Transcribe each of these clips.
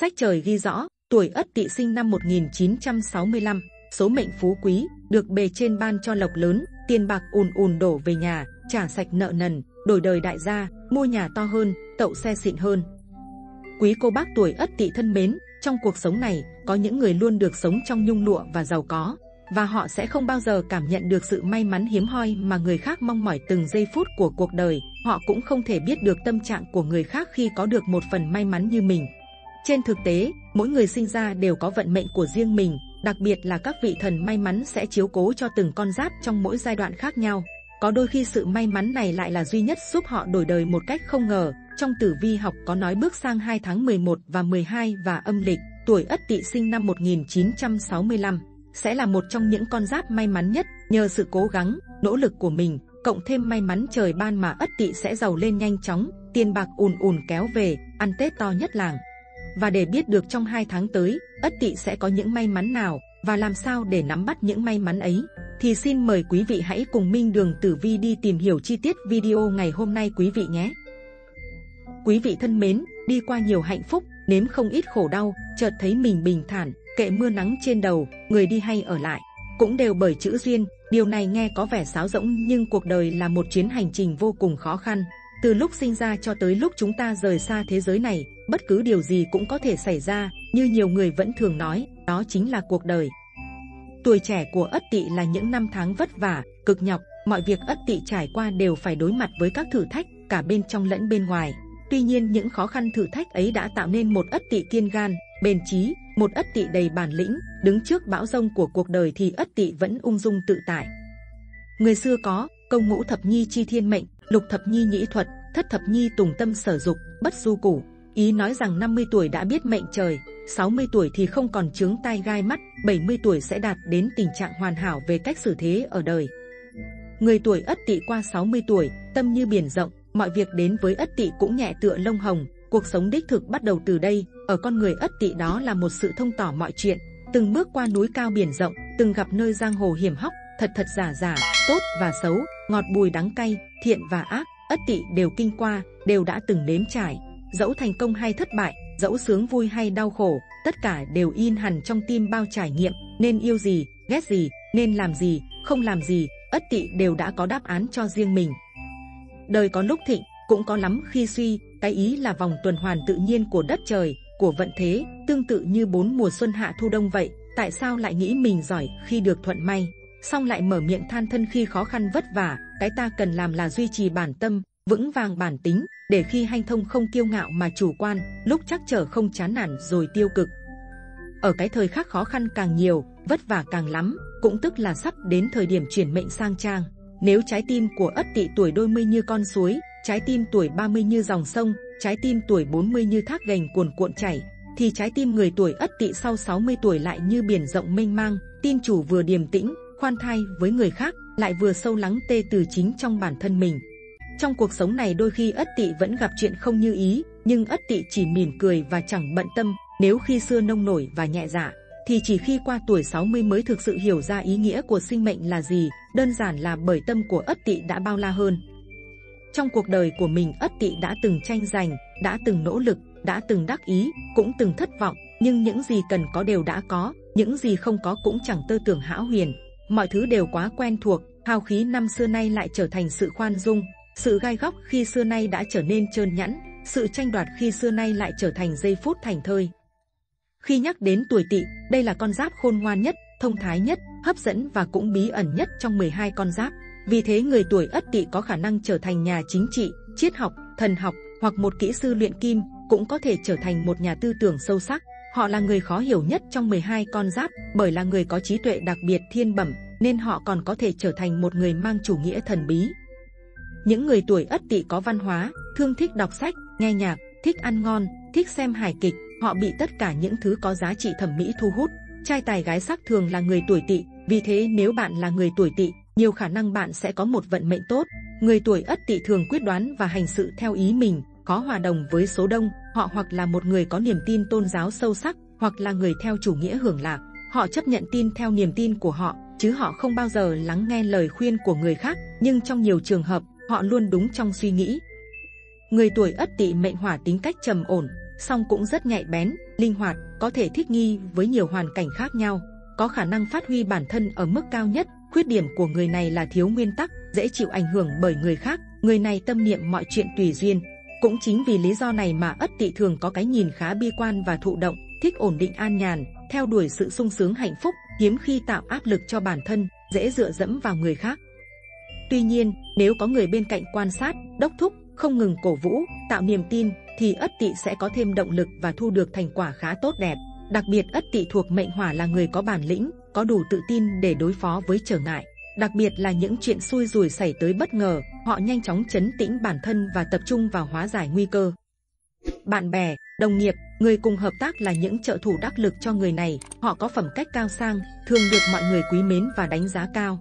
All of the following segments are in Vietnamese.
Sách trời ghi rõ, tuổi Ất Tỵ sinh năm 1965, số mệnh phú quý, được bề trên ban cho lộc lớn, tiền bạc ùn ùn đổ về nhà, trả sạch nợ nần, đổi đời đại gia, mua nhà to hơn, tậu xe xịn hơn. Quý cô bác tuổi Ất Tỵ thân mến, trong cuộc sống này, có những người luôn được sống trong nhung lụa và giàu có, và họ sẽ không bao giờ cảm nhận được sự may mắn hiếm hoi mà người khác mong mỏi từng giây phút của cuộc đời. Họ cũng không thể biết được tâm trạng của người khác khi có được một phần may mắn như mình. Trên thực tế, mỗi người sinh ra đều có vận mệnh của riêng mình, đặc biệt là các vị thần may mắn sẽ chiếu cố cho từng con giáp trong mỗi giai đoạn khác nhau. Có đôi khi sự may mắn này lại là duy nhất giúp họ đổi đời một cách không ngờ. Trong tử vi học có nói bước sang 2 tháng 11 và 12 và âm lịch, tuổi Ất Tỵ sinh năm 1965 sẽ là một trong những con giáp may mắn nhất nhờ sự cố gắng, nỗ lực của mình, cộng thêm may mắn trời ban mà Ất Tỵ sẽ giàu lên nhanh chóng, tiền bạc ùn ùn kéo về, ăn Tết to nhất làng. Và để biết được trong hai tháng tới, Ất Tỵ sẽ có những may mắn nào và làm sao để nắm bắt những may mắn ấy, thì xin mời quý vị hãy cùng Minh Đường Tử Vi đi tìm hiểu chi tiết video ngày hôm nay quý vị nhé. Quý vị thân mến, đi qua nhiều hạnh phúc, nếm không ít khổ đau, chợt thấy mình bình thản, kệ mưa nắng trên đầu, người đi hay ở lại, cũng đều bởi chữ duyên. Điều này nghe có vẻ sáo rỗng nhưng cuộc đời là một chuyến hành trình vô cùng khó khăn. Từ lúc sinh ra cho tới lúc chúng ta rời xa thế giới này, bất cứ điều gì cũng có thể xảy ra, như nhiều người vẫn thường nói, đó chính là cuộc đời. Tuổi trẻ của Ất Tỵ là những năm tháng vất vả, cực nhọc, mọi việc Ất Tỵ trải qua đều phải đối mặt với các thử thách, cả bên trong lẫn bên ngoài. Tuy nhiên những khó khăn thử thách ấy đã tạo nên một Ất Tỵ kiên gan, bền chí, một Ất Tỵ đầy bản lĩnh, đứng trước bão rông của cuộc đời thì Ất Tỵ vẫn ung dung tự tại. Người xưa có công ngũ thập nhi chi thiên mệnh, lục thập nhi nhĩ thuật, thất thập nhi tùng tâm sở dục, bất du củ. Ý nói rằng 50 tuổi đã biết mệnh trời, 60 tuổi thì không còn chướng tai gai mắt, 70 tuổi sẽ đạt đến tình trạng hoàn hảo về cách xử thế ở đời. Người tuổi Ất Tỵ qua 60 tuổi, tâm như biển rộng, mọi việc đến với Ất Tỵ cũng nhẹ tựa lông hồng. Cuộc sống đích thực bắt đầu từ đây, ở con người Ất Tỵ đó là một sự thông tỏ mọi chuyện, từng bước qua núi cao biển rộng, từng gặp nơi giang hồ hiểm hóc, thật thật giả giả, tốt và xấu, ngọt bùi đắng cay, thiện và ác, Ất Tỵ đều kinh qua, đều đã từng nếm trải. Dẫu thành công hay thất bại, dẫu sướng vui hay đau khổ, tất cả đều in hẳn trong tim bao trải nghiệm, nên yêu gì, ghét gì, nên làm gì, không làm gì, ất tỵ đều đã có đáp án cho riêng mình. Đời có lúc thịnh, cũng có lắm khi suy, cái ý là vòng tuần hoàn tự nhiên của đất trời, của vận thế, tương tự như bốn mùa xuân hạ thu đông vậy, tại sao lại nghĩ mình giỏi khi được thuận may, xong lại mở miệng than thân khi khó khăn vất vả, cái ta cần làm là duy trì bản tâm, vững vàng bản tính, để khi hanh thông không kiêu ngạo mà chủ quan, lúc chắc trở không chán nản rồi tiêu cực. Ở cái thời khắc khó khăn càng nhiều, vất vả càng lắm, cũng tức là sắp đến thời điểm chuyển mệnh sang trang. Nếu trái tim của ất tỵ tuổi đôi mươi như con suối, trái tim tuổi 30 như dòng sông, trái tim tuổi 40 như thác gành cuồn cuộn chảy, thì trái tim người tuổi ất tỵ sau 60 tuổi lại như biển rộng mênh mang, tin chủ vừa điềm tĩnh, khoan thai với người khác, lại vừa sâu lắng tê từ chính trong bản thân mình. Trong cuộc sống này đôi khi ất tỵ vẫn gặp chuyện không như ý, nhưng ất tỵ chỉ mỉm cười và chẳng bận tâm. Nếu khi xưa nông nổi và nhẹ dạ, thì chỉ khi qua tuổi 60 mới thực sự hiểu ra ý nghĩa của sinh mệnh là gì, đơn giản là bởi tâm của ất tỵ đã bao la hơn. Trong cuộc đời của mình ất tỵ đã từng tranh giành, đã từng nỗ lực, đã từng đắc ý, cũng từng thất vọng, nhưng những gì cần có đều đã có, những gì không có cũng chẳng tơ tưởng hão huyền. Mọi thứ đều quá quen thuộc, hào khí năm xưa nay lại trở thành sự khoan dung, sự gai góc khi xưa nay đã trở nên trơn nhẵn, sự tranh đoạt khi xưa nay lại trở thành giây phút thành thơi. Khi nhắc đến tuổi tỵ, đây là con giáp khôn ngoan nhất, thông thái nhất, hấp dẫn và cũng bí ẩn nhất trong 12 con giáp. Vì thế người tuổi ất tỵ có khả năng trở thành nhà chính trị, triết học, thần học hoặc một kỹ sư luyện kim, cũng có thể trở thành một nhà tư tưởng sâu sắc. Họ là người khó hiểu nhất trong 12 con giáp, bởi là người có trí tuệ đặc biệt thiên bẩm, nên họ còn có thể trở thành một người mang chủ nghĩa thần bí, những người tuổi ất tỵ có văn hóa, thương thích đọc sách, nghe nhạc, thích ăn ngon, thích xem hài kịch, họ bị tất cả những thứ có giá trị thẩm mỹ thu hút. Trai tài gái sắc thường là người tuổi tỵ, vì thế nếu bạn là người tuổi tỵ, nhiều khả năng bạn sẽ có một vận mệnh tốt. Người tuổi ất tỵ thường quyết đoán và hành sự theo ý mình, có hòa đồng với số đông, họ hoặc là một người có niềm tin tôn giáo sâu sắc, hoặc là người theo chủ nghĩa hưởng lạc. Họ chấp nhận tin theo niềm tin của họ, chứ họ không bao giờ lắng nghe lời khuyên của người khác. Nhưng trong nhiều trường hợp, họ luôn đúng trong suy nghĩ. Người tuổi ất tỵ mệnh hỏa tính cách trầm ổn, song cũng rất nhạy bén, linh hoạt, có thể thích nghi với nhiều hoàn cảnh khác nhau, có khả năng phát huy bản thân ở mức cao nhất. Khuyết điểm của người này là thiếu nguyên tắc, dễ chịu ảnh hưởng bởi người khác, người này tâm niệm mọi chuyện tùy duyên. Cũng chính vì lý do này mà ất tỵ thường có cái nhìn khá bi quan và thụ động, thích ổn định an nhàn, theo đuổi sự sung sướng hạnh phúc, hiếm khi tạo áp lực cho bản thân, dễ dựa dẫm vào người khác. Tuy nhiên, nếu có người bên cạnh quan sát, đốc thúc, không ngừng cổ vũ, tạo niềm tin, thì ất tỵ sẽ có thêm động lực và thu được thành quả khá tốt đẹp. Đặc biệt ất tỵ thuộc mệnh hỏa là người có bản lĩnh, có đủ tự tin để đối phó với trở ngại. Đặc biệt là những chuyện xui rủi xảy tới bất ngờ, họ nhanh chóng chấn tĩnh bản thân và tập trung vào hóa giải nguy cơ. Bạn bè, đồng nghiệp, người cùng hợp tác là những trợ thủ đắc lực cho người này. Họ có phẩm cách cao sang, thường được mọi người quý mến và đánh giá cao.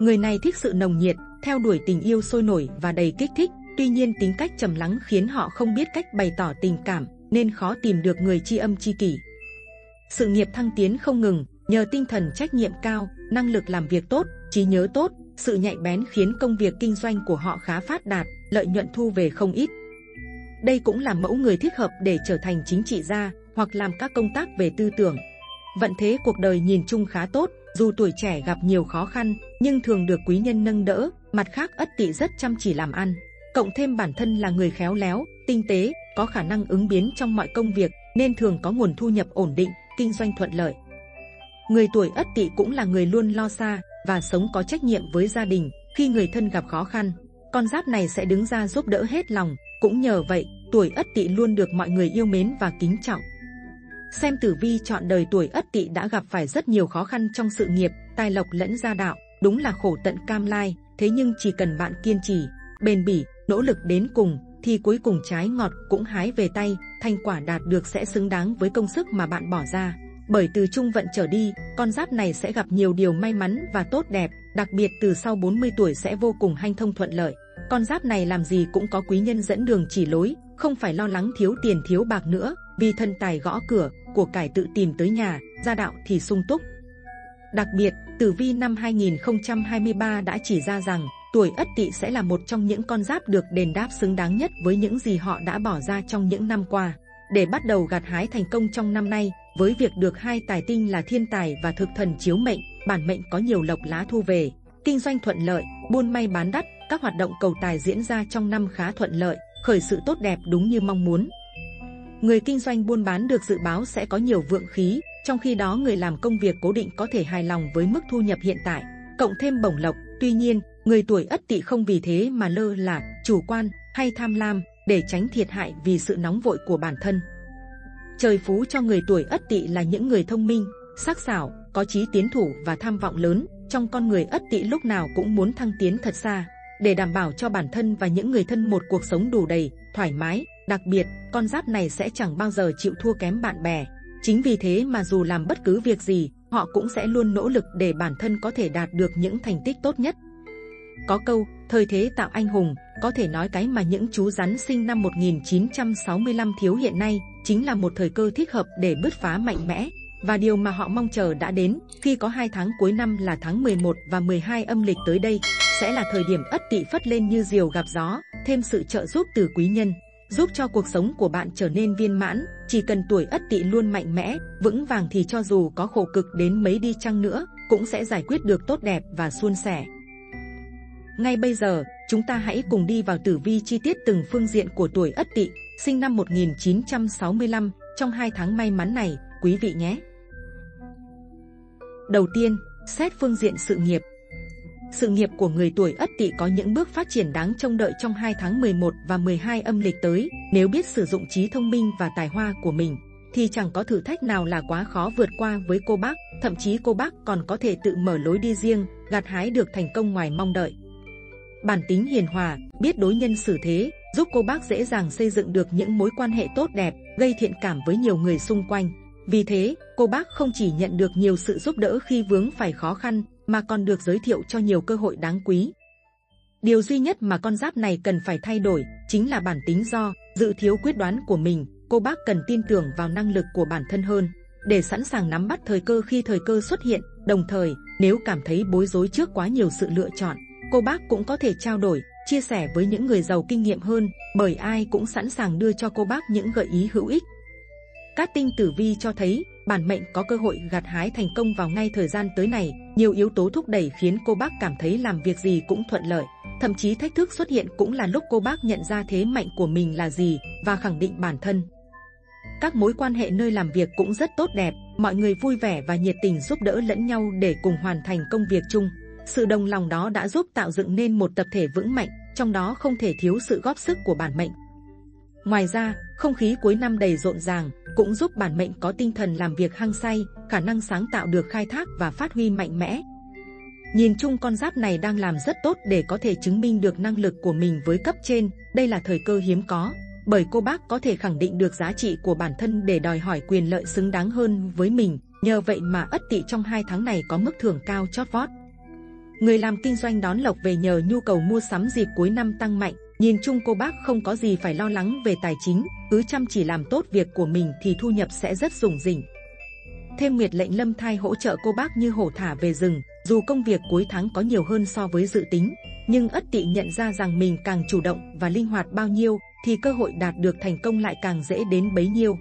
Người này thích sự nồng nhiệt, theo đuổi tình yêu sôi nổi và đầy kích thích. Tuy nhiên tính cách trầm lắng khiến họ không biết cách bày tỏ tình cảm, nên khó tìm được người tri âm tri kỷ. Sự nghiệp thăng tiến không ngừng, nhờ tinh thần trách nhiệm cao, năng lực làm việc tốt, trí nhớ tốt, sự nhạy bén khiến công việc kinh doanh của họ khá phát đạt, lợi nhuận thu về không ít. Đây cũng là mẫu người thích hợp để trở thành chính trị gia hoặc làm các công tác về tư tưởng. Vận thế cuộc đời nhìn chung khá tốt, dù tuổi trẻ gặp nhiều khó khăn, nhưng thường được quý nhân nâng đỡ. Mặt khác ất tỵ rất chăm chỉ làm ăn, cộng thêm bản thân là người khéo léo, tinh tế, có khả năng ứng biến trong mọi công việc, nên thường có nguồn thu nhập ổn định, kinh doanh thuận lợi. Người tuổi ất tỵ cũng là người luôn lo xa và sống có trách nhiệm với gia đình. Khi người thân gặp khó khăn, con giáp này sẽ đứng ra giúp đỡ hết lòng. Cũng nhờ vậy, tuổi ất tỵ luôn được mọi người yêu mến và kính trọng. Xem tử vi chọn đời tuổi ất tỵ đã gặp phải rất nhiều khó khăn trong sự nghiệp, tài lộc lẫn gia đạo, đúng là khổ tận cam lai. Thế nhưng chỉ cần bạn kiên trì, bền bỉ, nỗ lực đến cùng, thì cuối cùng trái ngọt cũng hái về tay, thành quả đạt được sẽ xứng đáng với công sức mà bạn bỏ ra. Bởi từ trung vận trở đi, con giáp này sẽ gặp nhiều điều may mắn và tốt đẹp, đặc biệt từ sau 40 tuổi sẽ vô cùng hanh thông thuận lợi. Con giáp này làm gì cũng có quý nhân dẫn đường chỉ lối, không phải lo lắng thiếu tiền thiếu bạc nữa, vì thân tài gõ cửa, của cải tự tìm tới nhà, gia đạo thì sung túc. Đặc biệt, tử vi năm 2023 đã chỉ ra rằng tuổi ất tỵ sẽ là một trong những con giáp được đền đáp xứng đáng nhất với những gì họ đã bỏ ra trong những năm qua. Để bắt đầu gặt hái thành công trong năm nay, với việc được hai tài tinh là thiên tài và thực thần chiếu mệnh, bản mệnh có nhiều lộc lá thu về, kinh doanh thuận lợi, buôn may bán đắt, các hoạt động cầu tài diễn ra trong năm khá thuận lợi, khởi sự tốt đẹp đúng như mong muốn. Người kinh doanh buôn bán được dự báo sẽ có nhiều vượng khí, trong khi đó người làm công việc cố định có thể hài lòng với mức thu nhập hiện tại, cộng thêm bổng lộc. Tuy nhiên, người tuổi ất tỵ không vì thế mà lơ là, chủ quan hay tham lam để tránh thiệt hại vì sự nóng vội của bản thân. Trời phú cho người tuổi ất tỵ là những người thông minh, sắc sảo, có trí tiến thủ và tham vọng lớn. Trong con người ất tỵ lúc nào cũng muốn thăng tiến thật xa, để đảm bảo cho bản thân và những người thân một cuộc sống đủ đầy, thoải mái. Đặc biệt, con giáp này sẽ chẳng bao giờ chịu thua kém bạn bè. Chính vì thế mà dù làm bất cứ việc gì, họ cũng sẽ luôn nỗ lực để bản thân có thể đạt được những thành tích tốt nhất. Có câu, thời thế tạo anh hùng, có thể nói cái mà những chú rắn sinh năm 1965 thiếu hiện nay, chính là một thời cơ thích hợp để bứt phá mạnh mẽ. Và điều mà họ mong chờ đã đến, khi có hai tháng cuối năm là tháng 11 và 12 âm lịch tới đây, sẽ là thời điểm ất tỵ phất lên như diều gặp gió, thêm sự trợ giúp từ quý nhân, giúp cho cuộc sống của bạn trở nên viên mãn. Chỉ cần tuổi ất tỵ luôn mạnh mẽ, vững vàng thì cho dù có khổ cực đến mấy đi chăng nữa, cũng sẽ giải quyết được tốt đẹp và suôn sẻ. Ngay bây giờ, chúng ta hãy cùng đi vào tử vi chi tiết từng phương diện của tuổi Ất Tỵ, sinh năm 1965, trong hai tháng may mắn này, quý vị nhé. Đầu tiên, xét phương diện sự nghiệp. Sự nghiệp của người tuổi Ất Tỵ có những bước phát triển đáng trông đợi trong hai tháng 11 và 12 âm lịch tới, nếu biết sử dụng trí thông minh và tài hoa của mình thì chẳng có thử thách nào là quá khó vượt qua với cô bác, thậm chí cô bác còn có thể tự mở lối đi riêng, gặt hái được thành công ngoài mong đợi bản tính hiền hòa, biết đối nhân xử thế, giúp cô bác dễ dàng xây dựng được những mối quan hệ tốt đẹp, gây thiện cảm với nhiều người xung quanh. Vì thế, cô bác không chỉ nhận được nhiều sự giúp đỡ khi vướng phải khó khăn, mà còn được giới thiệu cho nhiều cơ hội đáng quý. Điều duy nhất mà con giáp này cần phải thay đổi chính là bản tính do dự thiếu quyết đoán của mình. Cô bác cần tin tưởng vào năng lực của bản thân hơn, để sẵn sàng nắm bắt thời cơ khi thời cơ xuất hiện. Đồng thời, nếu cảm thấy bối rối trước quá nhiều sự lựa chọn, cô bác cũng có thể trao đổi, chia sẻ với những người giàu kinh nghiệm hơn, bởi ai cũng sẵn sàng đưa cho cô bác những gợi ý hữu ích. Các tinh tử vi cho thấy, bản mệnh có cơ hội gặt hái thành công vào ngay thời gian tới này, nhiều yếu tố thúc đẩy khiến cô bác cảm thấy làm việc gì cũng thuận lợi. Thậm chí thách thức xuất hiện cũng là lúc cô bác nhận ra thế mạnh của mình là gì và khẳng định bản thân. Các mối quan hệ nơi làm việc cũng rất tốt đẹp, mọi người vui vẻ và nhiệt tình giúp đỡ lẫn nhau để cùng hoàn thành công việc chung. Sự đồng lòng đó đã giúp tạo dựng nên một tập thể vững mạnh, trong đó không thể thiếu sự góp sức của bản mệnh. Ngoài ra, không khí cuối năm đầy rộn ràng cũng giúp bản mệnh có tinh thần làm việc hăng say, khả năng sáng tạo được khai thác và phát huy mạnh mẽ. Nhìn chung con giáp này đang làm rất tốt để có thể chứng minh được năng lực của mình với cấp trên, đây là thời cơ hiếm có, bởi cô bác có thể khẳng định được giá trị của bản thân để đòi hỏi quyền lợi xứng đáng hơn với mình, nhờ vậy mà ất tỵ trong hai tháng này có mức thưởng cao chót vót. Người làm kinh doanh đón lộc về nhờ nhu cầu mua sắm dịp cuối năm tăng mạnh, Nhìn chung cô bác không có gì phải lo lắng về tài chính, cứ chăm chỉ làm tốt việc của mình thì thu nhập sẽ rất rủng rỉnh. Thêm Nguyệt lệnh lâm thai hỗ trợ cô bác như hổ thả về rừng, dù công việc cuối tháng có nhiều hơn so với dự tính, nhưng ất tỵ nhận ra rằng mình càng chủ động và linh hoạt bao nhiêu, thì cơ hội đạt được thành công lại càng dễ đến bấy nhiêu.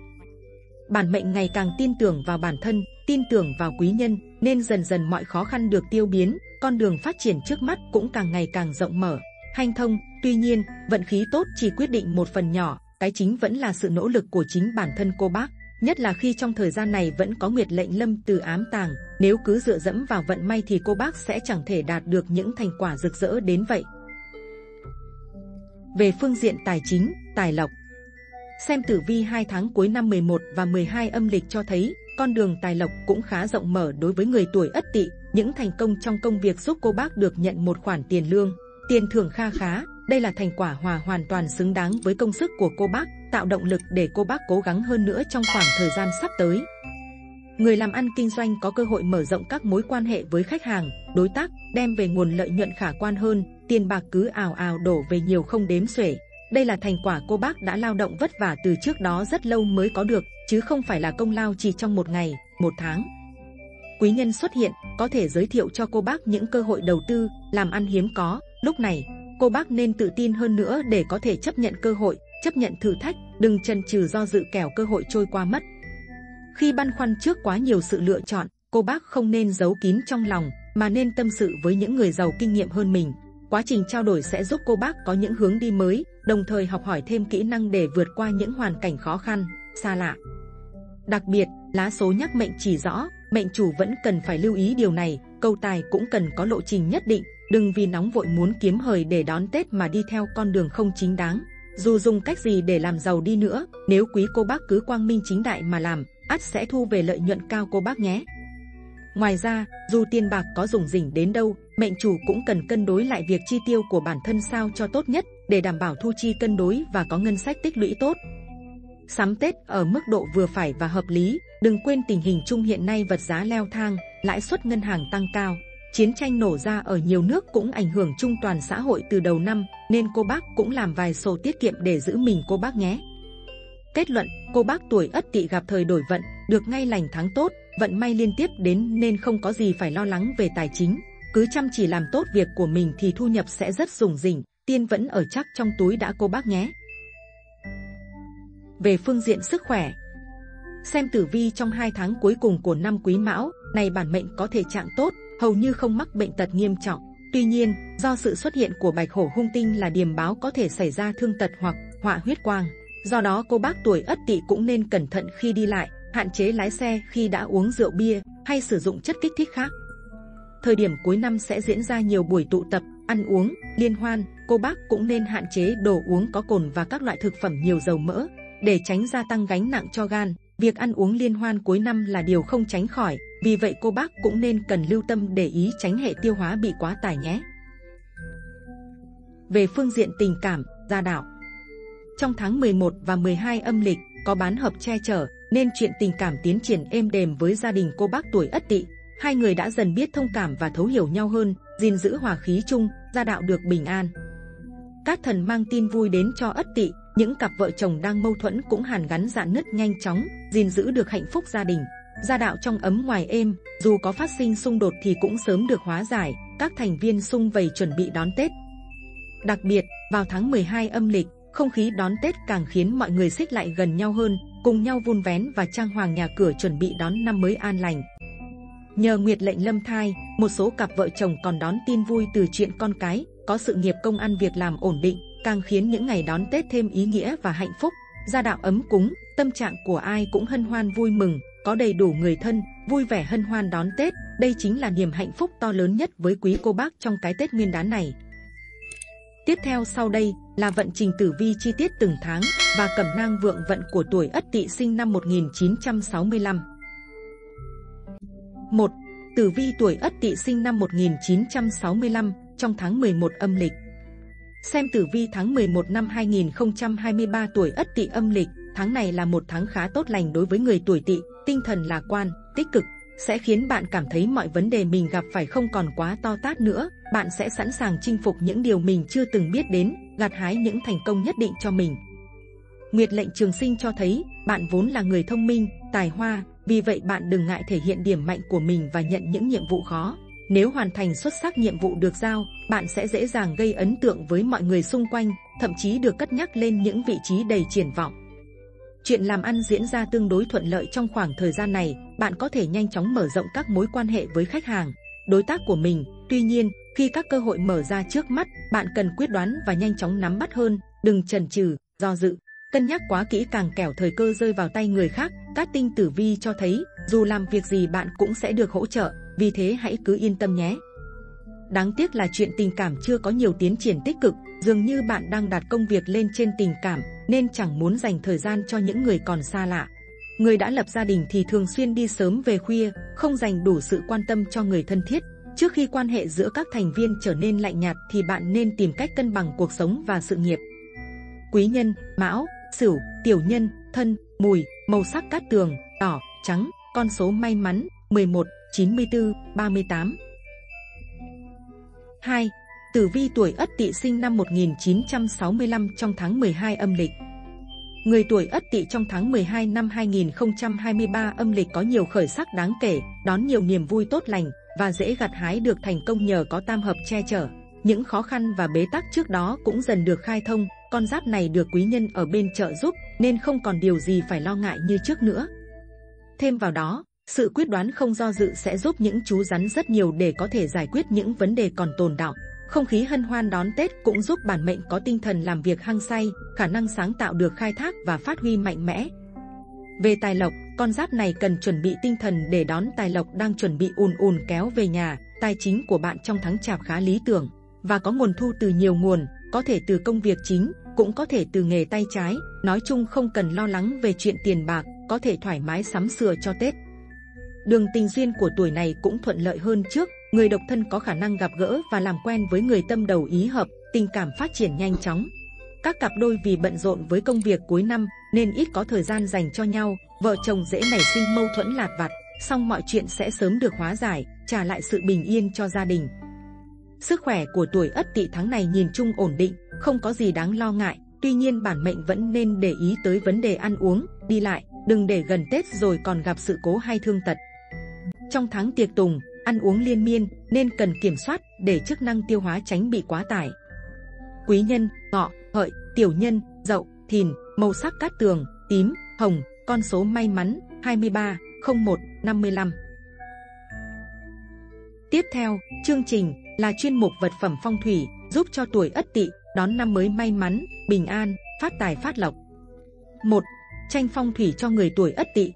Bản mệnh ngày càng tin tưởng vào bản thân, tin tưởng vào quý nhân, nên dần dần mọi khó khăn được tiêu biến, con đường phát triển trước mắt cũng càng ngày càng rộng mở hanh thông. Tuy nhiên, vận khí tốt chỉ quyết định một phần nhỏ, cái chính vẫn là sự nỗ lực của chính bản thân cô bác. Nhất là khi trong thời gian này vẫn có nguyệt lệnh lâm từ ám tàng, nếu cứ dựa dẫm vào vận may thì cô bác sẽ chẳng thể đạt được những thành quả rực rỡ đến vậy. Về phương diện tài chính, tài lộc Xem tử vi 2 tháng cuối năm 11 và 12 âm lịch cho thấy, con đường tài lộc cũng khá rộng mở đối với người tuổi ất tỵ. Những thành công trong công việc giúp cô bác được nhận một khoản tiền lương, Tiền thưởng kha khá, đây là thành quả hòa hoàn toàn xứng đáng với công sức của cô bác, tạo động lực để cô bác cố gắng hơn nữa trong khoảng thời gian sắp tới. Người làm ăn kinh doanh có cơ hội mở rộng các mối quan hệ với khách hàng, đối tác, đem về nguồn lợi nhuận khả quan hơn, tiền bạc cứ ào ào đổ về nhiều không đếm xuể. Đây là thành quả cô bác đã lao động vất vả từ trước đó rất lâu mới có được, chứ không phải là công lao chỉ trong một ngày, một tháng. Quý nhân xuất hiện, có thể giới thiệu cho cô bác những cơ hội đầu tư, làm ăn hiếm có, Lúc này, cô bác nên tự tin hơn nữa để có thể chấp nhận cơ hội, chấp nhận thử thách, đừng chần chừ do dự kẻo cơ hội trôi qua mất. Khi băn khoăn trước quá nhiều sự lựa chọn, cô bác không nên giấu kín trong lòng, mà nên tâm sự với những người giàu kinh nghiệm hơn mình. Quá trình trao đổi sẽ giúp cô bác có những hướng đi mới, đồng thời học hỏi thêm kỹ năng để vượt qua những hoàn cảnh khó khăn, xa lạ. Đặc biệt, lá số nhắc mệnh chỉ rõ, mệnh chủ vẫn cần phải lưu ý điều này, câu tài cũng cần có lộ trình nhất định, Đừng vì nóng vội muốn kiếm hời để đón Tết mà đi theo con đường không chính đáng. Dù dùng cách gì để làm giàu đi nữa, nếu quý cô bác cứ quang minh chính đại mà làm, ắt sẽ thu về lợi nhuận cao cô bác nhé. Ngoài ra, dù tiền bạc có dùng rỉnh đến đâu, mệnh chủ cũng cần cân đối lại việc chi tiêu của bản thân sao cho tốt nhất để đảm bảo thu chi cân đối và có ngân sách tích lũy tốt. Sắm Tết ở mức độ vừa phải và hợp lý, đừng quên tình hình chung hiện nay vật giá leo thang, lãi suất ngân hàng tăng cao. Chiến tranh nổ ra ở nhiều nước cũng ảnh hưởng chung toàn xã hội từ đầu năm, nên cô bác cũng làm vài sổ tiết kiệm để giữ mình cô bác nhé. Kết luận, cô bác tuổi ất tỵ gặp thời đổi vận, được ngay lành tháng tốt, vận may liên tiếp đến nên không có gì phải lo lắng về tài chính. Cứ chăm chỉ làm tốt việc của mình thì thu nhập sẽ rất rủng rỉnh, tiên vẫn ở chắc trong túi đã cô bác nhé. Về phương diện sức khỏe, xem tử vi trong hai tháng cuối cùng của năm Quý Mão, này bản mệnh có thể trạng tốt, hầu như không mắc bệnh tật nghiêm trọng. Tuy nhiên, do sự xuất hiện của bạch hổ hung tinh là điềm báo có thể xảy ra thương tật hoặc họa huyết quang. Do đó cô bác tuổi ất tỵ cũng nên cẩn thận khi đi lại, hạn chế lái xe khi đã uống rượu bia hay sử dụng chất kích thích khác. Thời điểm cuối năm sẽ diễn ra nhiều buổi tụ tập, ăn uống, liên hoan, cô bác cũng nên hạn chế đồ uống có cồn và các loại thực phẩm nhiều dầu mỡ, để tránh gia tăng gánh nặng cho gan. Việc ăn uống liên hoan cuối năm là điều không tránh khỏi, vì vậy cô bác cũng nên cần lưu tâm để ý tránh hệ tiêu hóa bị quá tải nhé. Về phương diện tình cảm, gia đạo Trong tháng 11 và 12 âm lịch, có bán hợp che chở, nên chuyện tình cảm tiến triển êm đềm với gia đình cô bác tuổi ất tỵ. Hai người đã dần biết thông cảm và thấu hiểu nhau hơn, gìn giữ hòa khí chung, gia đạo được bình an. Các thần mang tin vui đến cho ất tỵ, những cặp vợ chồng đang mâu thuẫn cũng hàn gắn dạn nứt nhanh chóng, gìn giữ được hạnh phúc gia đình. Gia đạo trong ấm ngoài êm, dù có phát sinh xung đột thì cũng sớm được hóa giải, các thành viên sung vầy chuẩn bị đón Tết. Đặc biệt, vào tháng 12 âm lịch, không khí đón Tết càng khiến mọi người xích lại gần nhau hơn, cùng nhau vun vén và trang hoàng nhà cửa chuẩn bị đón năm mới an lành. Nhờ Nguyệt lệnh lâm thai, một số cặp vợ chồng còn đón tin vui từ chuyện con cái, có sự nghiệp công ăn việc làm ổn định, càng khiến những ngày đón Tết thêm ý nghĩa và hạnh phúc. Gia đạo ấm cúng, tâm trạng của ai cũng hân hoan vui mừng, có đầy đủ người thân, vui vẻ hân hoan đón Tết. Đây chính là niềm hạnh phúc to lớn nhất với quý cô bác trong cái Tết Nguyên đán này. Tiếp theo sau đây là vận trình tử vi chi tiết từng tháng và cẩm nang vượng vận của tuổi Ất Tỵ sinh năm 1965. 1. Tử vi tuổi Ất Tỵ sinh năm 1965 trong tháng 11 âm lịch. Xem tử vi tháng 11 năm 2023 tuổi Ất Tỵ âm lịch, tháng này là một tháng khá tốt lành đối với người tuổi Tỵ, tinh thần lạc quan, tích cực, sẽ khiến bạn cảm thấy mọi vấn đề mình gặp phải không còn quá to tát nữa. Bạn sẽ sẵn sàng chinh phục những điều mình chưa từng biết đến, gặt hái những thành công nhất định cho mình. Nguyệt lệnh trường sinh cho thấy, bạn vốn là người thông minh, tài hoa, vì vậy bạn đừng ngại thể hiện điểm mạnh của mình và nhận những nhiệm vụ khó. Nếu hoàn thành xuất sắc nhiệm vụ được giao, bạn sẽ dễ dàng gây ấn tượng với mọi người xung quanh, thậm chí được cất nhắc lên những vị trí đầy triển vọng. Chuyện làm ăn diễn ra tương đối thuận lợi trong khoảng thời gian này, bạn có thể nhanh chóng mở rộng các mối quan hệ với khách hàng, đối tác của mình. Tuy nhiên, khi các cơ hội mở ra trước mắt, bạn cần quyết đoán và nhanh chóng nắm bắt hơn, đừng chần chừ, do dự. Cân nhắc quá kỹ càng kẻo thời cơ rơi vào tay người khác. Các tinh tử vi cho thấy, dù làm việc gì bạn cũng sẽ được hỗ trợ, vì thế hãy cứ yên tâm nhé. Đáng tiếc là chuyện tình cảm chưa có nhiều tiến triển tích cực, dường như bạn đang đặt công việc lên trên tình cảm, nên chẳng muốn dành thời gian cho những người còn xa lạ. Người đã lập gia đình thì thường xuyên đi sớm về khuya, không dành đủ sự quan tâm cho người thân thiết. Trước khi quan hệ giữa các thành viên trở nên lạnh nhạt thì bạn nên tìm cách cân bằng cuộc sống và sự nghiệp. Quý nhân, mão, sửu, tiểu nhân, thân, mùi, màu sắc cát tường, đỏ, trắng, con số may mắn 11, 94, 38. 2. Tử vi tuổi Ất Tỵ sinh năm 1965 trong tháng 12 âm lịch. Người tuổi Ất Tỵ trong tháng 12 năm 2023 âm lịch có nhiều khởi sắc đáng kể, đón nhiều niềm vui tốt lành và dễ gặt hái được thành công nhờ có tam hợp che chở. Những khó khăn và bế tắc trước đó cũng dần được khai thông, con giáp này được quý nhân ở bên trợ giúp nên không còn điều gì phải lo ngại như trước nữa. Thêm vào đó, sự quyết đoán không do dự sẽ giúp những chú rắn rất nhiều để có thể giải quyết những vấn đề còn tồn đọng. Không khí hân hoan đón Tết cũng giúp bản mệnh có tinh thần làm việc hăng say, khả năng sáng tạo được khai thác và phát huy mạnh mẽ. Về tài lộc, con giáp này cần chuẩn bị tinh thần để đón tài lộc đang chuẩn bị ùn ùn kéo về nhà. Tài chính của bạn trong tháng chạp khá lý tưởng và có nguồn thu từ nhiều nguồn, có thể từ công việc chính, cũng có thể từ nghề tay trái. Nói chung không cần lo lắng về chuyện tiền bạc, có thể thoải mái sắm sửa cho Tết. Đường tình duyên của tuổi này cũng thuận lợi hơn trước, người độc thân có khả năng gặp gỡ và làm quen với người tâm đầu ý hợp, tình cảm phát triển nhanh chóng. Các cặp đôi vì bận rộn với công việc cuối năm nên ít có thời gian dành cho nhau, vợ chồng dễ nảy sinh mâu thuẫn lạt vặt, song mọi chuyện sẽ sớm được hóa giải, trả lại sự bình yên cho gia đình. Sức khỏe của tuổi Ất Tỵ tháng này nhìn chung ổn định, không có gì đáng lo ngại. Tuy nhiên bản mệnh vẫn nên để ý tới vấn đề ăn uống, đi lại, đừng để gần Tết rồi còn gặp sự cố hay thương tật. Trong tháng tiệc tùng, ăn uống liên miên nên cần kiểm soát để chức năng tiêu hóa tránh bị quá tải. Quý nhân, ngọ, hợi, tiểu nhân, dậu, thìn, màu sắc cát tường, tím, hồng, con số may mắn 23, 01, 55. Tiếp theo, chương trình là chuyên mục vật phẩm phong thủy giúp cho tuổi Ất Tỵ đón năm mới may mắn, bình an, phát tài phát lộc. 1. Tranh phong thủy cho người tuổi Ất Tỵ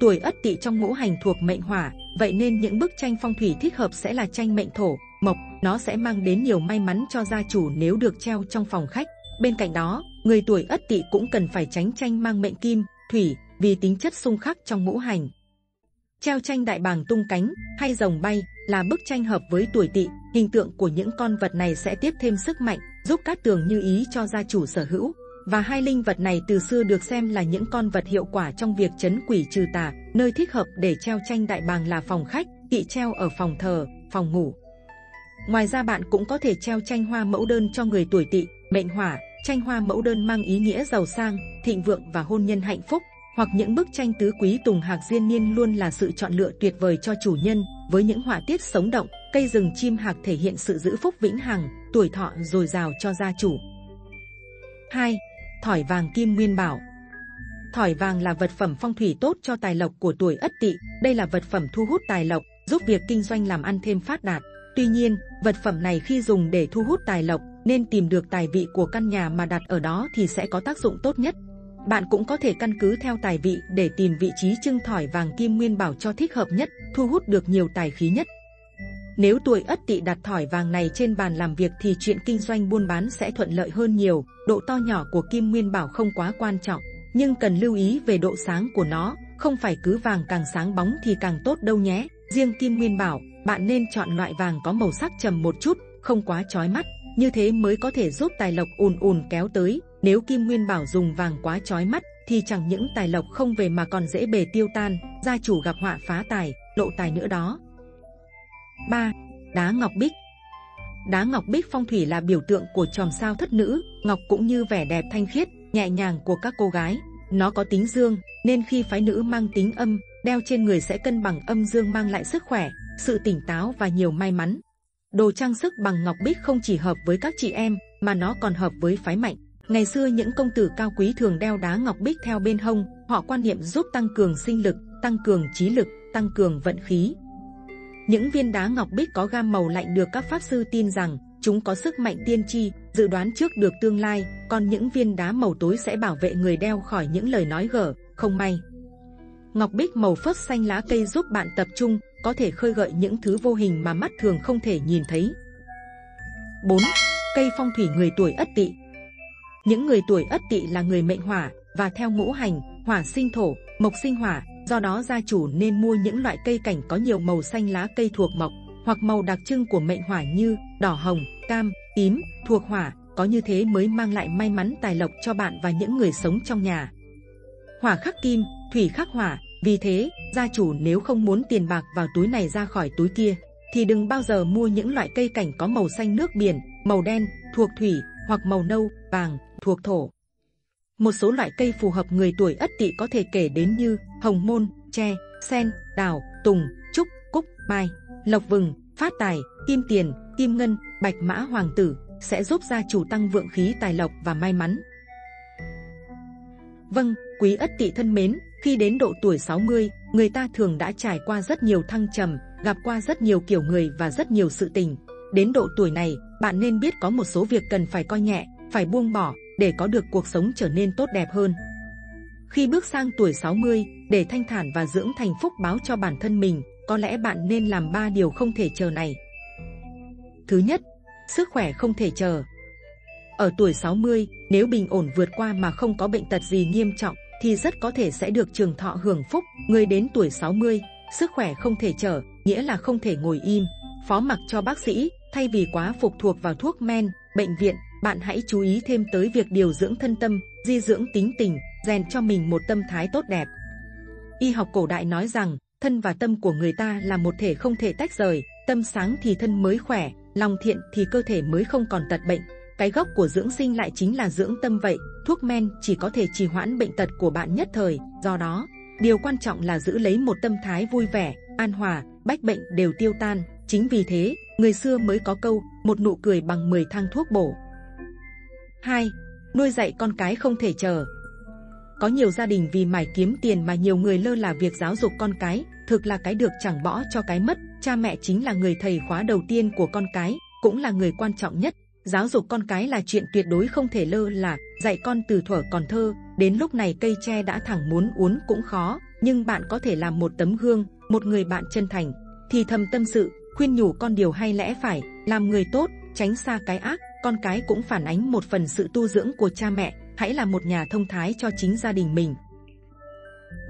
Tuổi Ất Tỵ trong ngũ hành thuộc mệnh Hỏa, vậy nên những bức tranh phong thủy thích hợp sẽ là tranh mệnh Thổ, Mộc, nó sẽ mang đến nhiều may mắn cho gia chủ nếu được treo trong phòng khách. Bên cạnh đó, người tuổi Ất Tỵ cũng cần phải tránh tranh mang mệnh Kim, Thủy vì tính chất xung khắc trong ngũ hành. Treo tranh đại bàng tung cánh hay rồng bay là bức tranh hợp với tuổi Tỵ, hình tượng của những con vật này sẽ tiếp thêm sức mạnh, giúp cát tường như ý cho gia chủ sở hữu và hai linh vật này từ xưa được xem là những con vật hiệu quả trong việc chấn quỷ trừ tà. Nơi thích hợp để treo tranh đại bàng là phòng khách, kỵ treo ở phòng thờ, phòng ngủ. Ngoài ra bạn cũng có thể treo tranh hoa mẫu đơn cho người tuổi tỵ, mệnh hỏa. Tranh hoa mẫu đơn mang ý nghĩa giàu sang, thịnh vượng và hôn nhân hạnh phúc. Hoặc những bức tranh tứ quý tùng hạc diên niên luôn là sự chọn lựa tuyệt vời cho chủ nhân với những họa tiết sống động, cây rừng chim hạc thể hiện sự giữ phúc vĩnh hằng, tuổi thọ dồi dào cho gia chủ. 2. Thỏi vàng kim nguyên bảo Thỏi vàng là vật phẩm phong thủy tốt cho tài lộc của tuổi Ất Tỵ. Đây là vật phẩm thu hút tài lộc, giúp việc kinh doanh làm ăn thêm phát đạt. Tuy nhiên, vật phẩm này khi dùng để thu hút tài lộc, nên tìm được tài vị của căn nhà mà đặt ở đó thì sẽ có tác dụng tốt nhất. Bạn cũng có thể căn cứ theo tài vị để tìm vị trí trưng thỏi vàng kim nguyên bảo cho thích hợp nhất, thu hút được nhiều tài khí nhất. Nếu tuổi Ất Tỵ đặt thỏi vàng này trên bàn làm việc thì chuyện kinh doanh buôn bán sẽ thuận lợi hơn nhiều. Độ to nhỏ của kim nguyên bảo không quá quan trọng, nhưng cần lưu ý về độ sáng của nó, không phải cứ vàng càng sáng bóng thì càng tốt đâu nhé. Riêng kim nguyên bảo, bạn nên chọn loại vàng có màu sắc trầm một chút, không quá chói mắt, như thế mới có thể giúp tài lộc ùn ùn kéo tới. Nếu kim nguyên bảo dùng vàng quá chói mắt, thì chẳng những tài lộc không về mà còn dễ bề tiêu tan, gia chủ gặp họa phá tài, lộ tài nữa đó. 3. Đá ngọc bích Đá ngọc bích phong thủy là biểu tượng của chòm sao thất nữ, ngọc cũng như vẻ đẹp thanh khiết, nhẹ nhàng của các cô gái. Nó có tính dương, nên khi phái nữ mang tính âm, đeo trên người sẽ cân bằng âm dương mang lại sức khỏe, sự tỉnh táo và nhiều may mắn. Đồ trang sức bằng ngọc bích không chỉ hợp với các chị em, mà nó còn hợp với phái mạnh. Ngày xưa những công tử cao quý thường đeo đá ngọc bích theo bên hông, họ quan niệm giúp tăng cường sinh lực, tăng cường trí lực, tăng cường vận khí. Những viên đá ngọc bích có gam màu lạnh được các pháp sư tin rằng chúng có sức mạnh tiên tri, dự đoán trước được tương lai, còn những viên đá màu tối sẽ bảo vệ người đeo khỏi những lời nói gở, không may. Ngọc bích màu phớt xanh lá cây giúp bạn tập trung, có thể khơi gợi những thứ vô hình mà mắt thường không thể nhìn thấy. 4. Cây phong thủy người tuổi Ất Tỵ. Những người tuổi Ất Tỵ là người mệnh hỏa và theo ngũ hành, hỏa sinh thổ, mộc sinh hỏa, do đó gia chủ nên mua những loại cây cảnh có nhiều màu xanh lá cây thuộc mộc hoặc màu đặc trưng của mệnh hỏa như đỏ hồng, cam, tím, thuộc hỏa, có như thế mới mang lại may mắn tài lộc cho bạn và những người sống trong nhà. Hỏa khắc kim, thủy khắc hỏa, vì thế, gia chủ nếu không muốn tiền bạc vào túi này ra khỏi túi kia, thì đừng bao giờ mua những loại cây cảnh có màu xanh nước biển, màu đen, thuộc thủy, hoặc màu nâu, vàng, thuộc thổ. Một số loại cây phù hợp người tuổi ất tỵ có thể kể đến như hồng môn, tre, sen, đào, tùng, trúc, cúc, mai, lộc vừng, phát tài, kim tiền, kim ngân, bạch mã hoàng tử sẽ giúp gia chủ tăng vượng khí tài lộc và may mắn. Vâng, quý ất tỵ thân mến, khi đến độ tuổi 60, người ta thường đã trải qua rất nhiều thăng trầm, gặp qua rất nhiều kiểu người và rất nhiều sự tình. Đến độ tuổi này, bạn nên biết có một số việc cần phải coi nhẹ, phải buông bỏ để có được cuộc sống trở nên tốt đẹp hơn. Khi bước sang tuổi 60, để thanh thản và dưỡng thành phúc báo cho bản thân mình, có lẽ bạn nên làm ba điều không thể chờ này. Thứ nhất, sức khỏe không thể chờ. Ở tuổi 60, nếu bình ổn vượt qua mà không có bệnh tật gì nghiêm trọng, thì rất có thể sẽ được trường thọ hưởng phúc. Người đến tuổi 60, sức khỏe không thể chờ, nghĩa là không thể ngồi im, phó mặc cho bác sĩ, thay vì quá phụ thuộc vào thuốc men, bệnh viện, bạn hãy chú ý thêm tới việc điều dưỡng thân tâm, di dưỡng tính tình, rèn cho mình một tâm thái tốt đẹp. Y học cổ đại nói rằng, thân và tâm của người ta là một thể không thể tách rời, tâm sáng thì thân mới khỏe, lòng thiện thì cơ thể mới không còn tật bệnh. Cái gốc của dưỡng sinh lại chính là dưỡng tâm vậy, thuốc men chỉ có thể trì hoãn bệnh tật của bạn nhất thời, do đó, điều quan trọng là giữ lấy một tâm thái vui vẻ, an hòa, bách bệnh đều tiêu tan. Chính vì thế, người xưa mới có câu, một nụ cười bằng 10 thang thuốc bổ. 2. Nuôi dạy con cái không thể chờ. Có nhiều gia đình vì mải kiếm tiền mà nhiều người lơ là việc giáo dục con cái, thực là cái được chẳng bỏ cho cái mất. Cha mẹ chính là người thầy khóa đầu tiên của con cái, cũng là người quan trọng nhất. Giáo dục con cái là chuyện tuyệt đối không thể lơ là, dạy con từ thuở còn thơ, đến lúc này cây tre đã thẳng muốn uốn cũng khó, nhưng bạn có thể làm một tấm gương, một người bạn chân thành, thì thầm tâm sự, khuyên nhủ con điều hay lẽ phải, làm người tốt, tránh xa cái ác, con cái cũng phản ánh một phần sự tu dưỡng của cha mẹ, hãy là một nhà thông thái cho chính gia đình mình.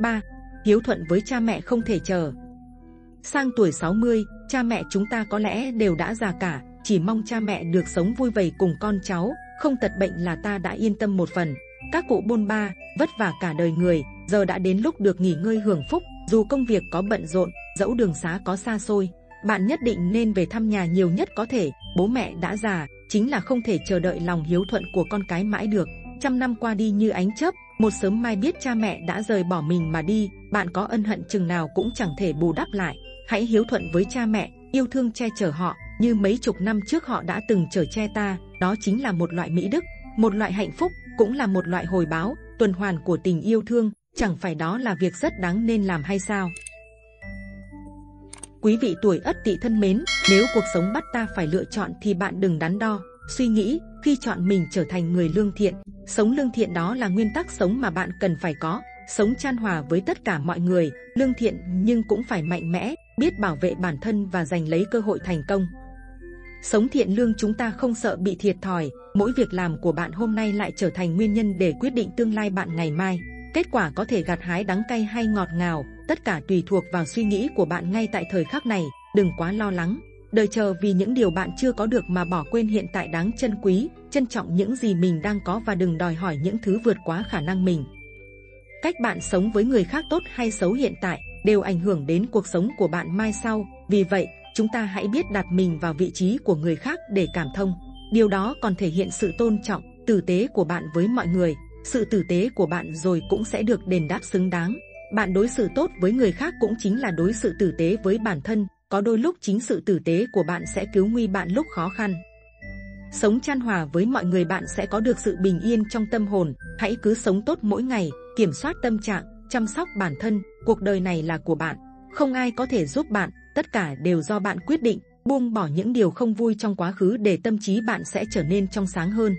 3. Hiếu thuận với cha mẹ không thể chờ. Sang tuổi 60, cha mẹ chúng ta có lẽ đều đã già cả, chỉ mong cha mẹ được sống vui vầy cùng con cháu, không tật bệnh là ta đã yên tâm một phần. Các cụ bôn ba, vất vả cả đời người, giờ đã đến lúc được nghỉ ngơi hưởng phúc, dù công việc có bận rộn, dẫu đường xá có xa xôi, bạn nhất định nên về thăm nhà nhiều nhất có thể, bố mẹ đã già, chính là không thể chờ đợi lòng hiếu thuận của con cái mãi được. Trăm năm qua đi như ánh chớp, một sớm mai biết cha mẹ đã rời bỏ mình mà đi, bạn có ân hận chừng nào cũng chẳng thể bù đắp lại. Hãy hiếu thuận với cha mẹ, yêu thương che chở họ, như mấy chục năm trước họ đã từng chở che ta, đó chính là một loại mỹ đức, một loại hạnh phúc, cũng là một loại hồi báo, tuần hoàn của tình yêu thương, chẳng phải đó là việc rất đáng nên làm hay sao? Quý vị tuổi Ất Tỵ thân mến, nếu cuộc sống bắt ta phải lựa chọn thì bạn đừng đắn đo, suy nghĩ khi chọn mình trở thành người lương thiện. Sống lương thiện đó là nguyên tắc sống mà bạn cần phải có, sống chan hòa với tất cả mọi người, lương thiện nhưng cũng phải mạnh mẽ, biết bảo vệ bản thân và giành lấy cơ hội thành công. Sống thiện lương chúng ta không sợ bị thiệt thòi, mỗi việc làm của bạn hôm nay lại trở thành nguyên nhân để quyết định tương lai bạn ngày mai. Kết quả có thể gặt hái đắng cay hay ngọt ngào, tất cả tùy thuộc vào suy nghĩ của bạn ngay tại thời khắc này, đừng quá lo lắng. Đời chờ vì những điều bạn chưa có được mà bỏ quên hiện tại đáng trân quý, trân trọng những gì mình đang có và đừng đòi hỏi những thứ vượt quá khả năng mình. Cách bạn sống với người khác tốt hay xấu hiện tại đều ảnh hưởng đến cuộc sống của bạn mai sau. Vì vậy, chúng ta hãy biết đặt mình vào vị trí của người khác để cảm thông. Điều đó còn thể hiện sự tôn trọng, tử tế của bạn với mọi người. Sự tử tế của bạn rồi cũng sẽ được đền đáp xứng đáng. Bạn đối xử tốt với người khác cũng chính là đối xử tử tế với bản thân. Có đôi lúc chính sự tử tế của bạn sẽ cứu nguy bạn lúc khó khăn. Sống chan hòa với mọi người bạn sẽ có được sự bình yên trong tâm hồn. Hãy cứ sống tốt mỗi ngày, kiểm soát tâm trạng, chăm sóc bản thân. Cuộc đời này là của bạn, không ai có thể giúp bạn. Tất cả đều do bạn quyết định. Buông bỏ những điều không vui trong quá khứ để tâm trí bạn sẽ trở nên trong sáng hơn.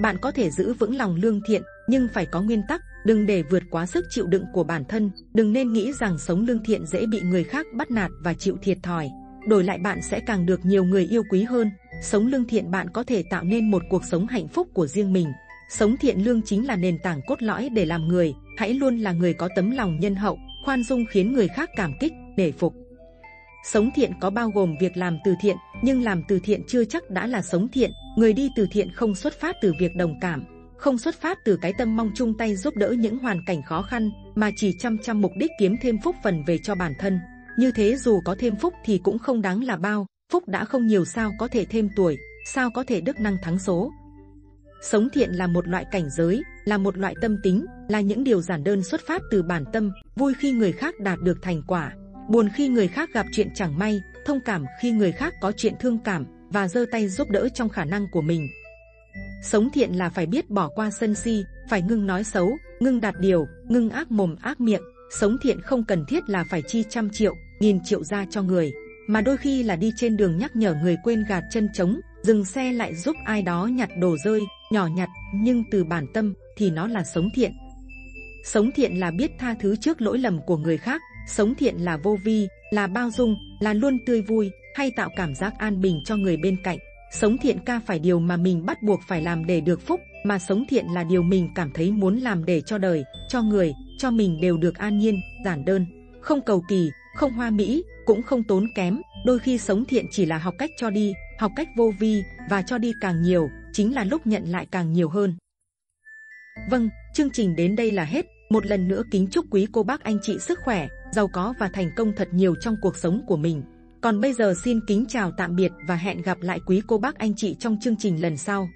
Bạn có thể giữ vững lòng lương thiện, nhưng phải có nguyên tắc, đừng để vượt quá sức chịu đựng của bản thân. Đừng nên nghĩ rằng sống lương thiện dễ bị người khác bắt nạt và chịu thiệt thòi. Đổi lại bạn sẽ càng được nhiều người yêu quý hơn. Sống lương thiện bạn có thể tạo nên một cuộc sống hạnh phúc của riêng mình. Sống thiện lương chính là nền tảng cốt lõi để làm người. Hãy luôn là người có tấm lòng nhân hậu, khoan dung khiến người khác cảm kích, để phục. Sống thiện có bao gồm việc làm từ thiện, nhưng làm từ thiện chưa chắc đã là sống thiện. Người đi từ thiện không xuất phát từ việc đồng cảm, không xuất phát từ cái tâm mong chung tay giúp đỡ những hoàn cảnh khó khăn, mà chỉ chăm chăm mục đích kiếm thêm phúc phần về cho bản thân. Như thế dù có thêm phúc thì cũng không đáng là bao, phúc đã không nhiều sao có thể thêm tuổi, sao có thể đức năng thắng số. Sống thiện là một loại cảnh giới, là một loại tâm tính, là những điều giản đơn xuất phát từ bản tâm, vui khi người khác đạt được thành quả, buồn khi người khác gặp chuyện chẳng may, thông cảm khi người khác có chuyện thương cảm và giơ tay giúp đỡ trong khả năng của mình. Sống thiện là phải biết bỏ qua sân si, phải ngưng nói xấu, ngưng đạt điều, ngưng ác mồm ác miệng. Sống thiện không cần thiết là phải chi trăm triệu, nghìn triệu ra cho người, mà đôi khi là đi trên đường nhắc nhở người quên gạt chân trống, dừng xe lại giúp ai đó nhặt đồ rơi, nhỏ nhặt, nhưng từ bản tâm thì nó là sống thiện. Sống thiện là biết tha thứ trước lỗi lầm của người khác, sống thiện là vô vi, là bao dung, là luôn tươi vui, hay tạo cảm giác an bình cho người bên cạnh. Sống thiện ca phải điều mà mình bắt buộc phải làm để được phúc, mà sống thiện là điều mình cảm thấy muốn làm để cho đời, cho người, cho mình đều được an nhiên, giản đơn, không cầu kỳ, không hoa mỹ, cũng không tốn kém. Đôi khi sống thiện chỉ là học cách cho đi, học cách vô vi và cho đi càng nhiều, chính là lúc nhận lại càng nhiều hơn. Vâng, chương trình đến đây là hết. Một lần nữa kính chúc quý cô bác anh chị sức khỏe, giàu có và thành công thật nhiều trong cuộc sống của mình. Còn bây giờ xin kính chào tạm biệt và hẹn gặp lại quý cô bác anh chị trong chương trình lần sau.